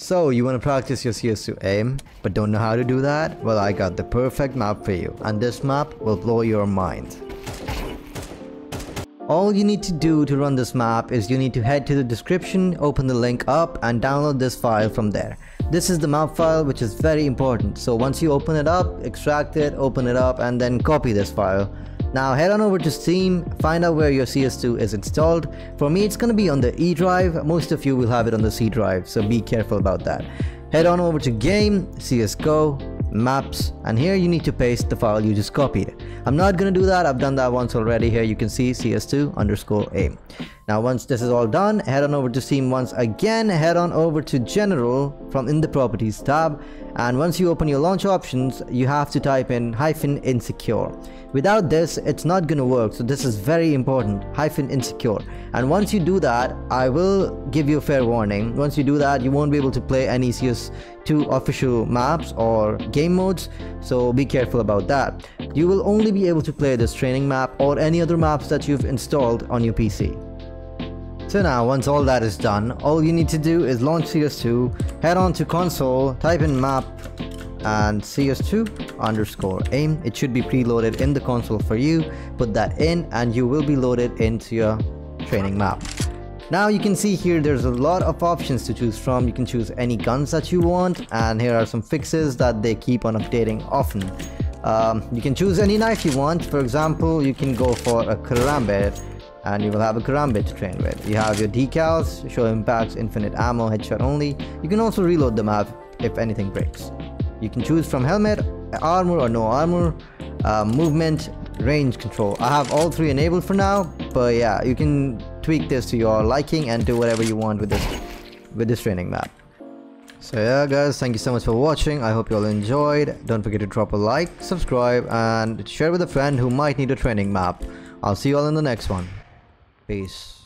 So, you want to practice your CS2 aim, but don't know how to do that? Well, I got the perfect map for you, and this map will blow your mind. All you need to do to run this map is you need to head to the description, open the link up and download this file from there. This is the map file which is very important. So once you open it up, extract it, open it up and then copy this file. Now head on over to Steam, find out where your CS2 is installed. For me it's gonna be on the E drive, most of you will have it on the C drive, so be careful about that. Head on over to Game, CSGO, Maps, and here you need to paste the file you just copied. I'm not gonna do that, I've done that once already. Here you can see CS2 underscore A. Now once this is all done, head on over to Steam once again, head on over to General from in the Properties tab, and once you open your launch options, you have to type in hyphen insecure. Without this, it's not gonna work. So this is very important, hyphen insecure. And once you do that, I will give you a fair warning. Once you do that, you won't be able to play any CS2 official maps or game modes. So be careful about that. You will only be able to play this training map or any other maps that you've installed on your PC. So now once all that is done, all you need to do is launch CS2, head on to console, type in map and cs2 underscore aim. It should be preloaded in the console for you. Put that in and you will be loaded into your training map. Now you can see here there's a lot of options to choose from. You can choose any guns that you want and here are some fixes that they keep on updating often. Um, you can choose any knife you want. For example you can go for a karambit and you will have a karambit to train with you have your decals show impacts infinite ammo headshot only you can also reload the map if anything breaks you can choose from helmet, armor or no armor, uh, movement, range control. I have all three enabled for now, but yeah, you can tweak this to your liking and do whatever you want with this with this training map. So yeah guys, thank you so much for watching. I hope you all enjoyed. Don't forget to drop a like, subscribe and share with a friend who might need a training map. I'll see you all in the next one. Peace.